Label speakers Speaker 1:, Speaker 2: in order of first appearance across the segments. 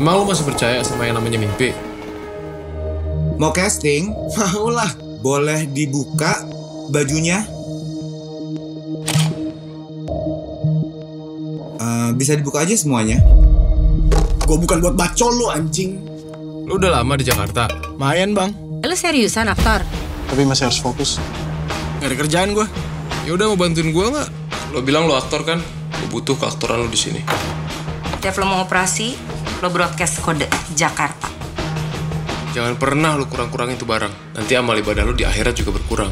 Speaker 1: Emang lu masih percaya sama yang namanya mimpi?
Speaker 2: Mau casting? Maulah. Boleh dibuka bajunya? Eh, bisa dibuka aja semuanya.
Speaker 3: Gue bukan buat bacol lu anjing.
Speaker 1: Lu udah lama di Jakarta?
Speaker 3: Mayan bang,
Speaker 4: Lu seriusan aktor?
Speaker 5: Tapi masih harus fokus.
Speaker 3: gak ada kerjaan gue.
Speaker 1: Ya udah mau bantuin gua nggak? Lo bilang lo aktor kan? Gue butuh keaktoran lo di sini.
Speaker 4: Tiap lo mau operasi, lo broadcast kode Jakarta.
Speaker 1: Jangan pernah lo kurang-kurangin tuh barang. Nanti amal ibadah lo di akhirat juga berkurang.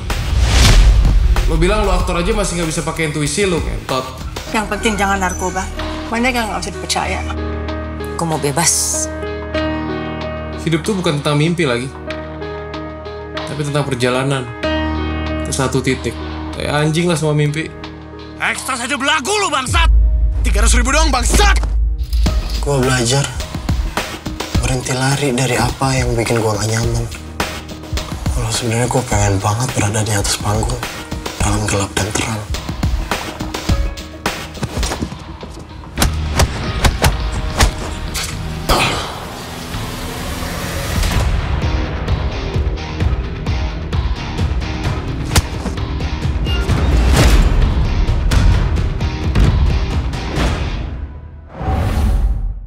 Speaker 1: Lo bilang lo aktor aja masih nggak bisa pakai intuisi lo, kentot.
Speaker 6: Yang penting jangan narkoba. Banyak yang nggak bisa dipercaya.
Speaker 4: Gue mau bebas.
Speaker 1: Hidup tuh bukan tentang mimpi lagi. Tapi tentang perjalanan. Ke satu titik. Kayak anjing lah semua mimpi.
Speaker 3: Ekstra saja belagu lu bangsat. 300 ribu doang bangsat.
Speaker 5: Gue belajar berhenti lari dari apa yang bikin gue gak nyaman. Kalau sebenarnya gue pengen banget berada di atas panggung dalam gelap dan terang.